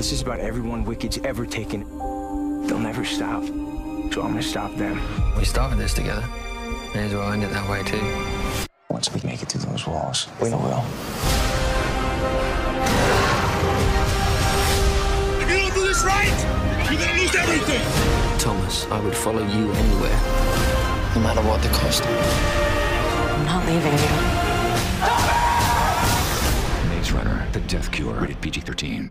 This is about everyone Wicked's ever taken. They'll never stop. So I'm gonna stop them. We started this together. May as well end it that way, too. Once we make it through those walls, we will. If you don't do this right, you're gonna lose everything. Thomas, I would follow you anywhere, no matter what the cost. I'm not leaving you. Maze Runner, The Death Cure, rated PG 13.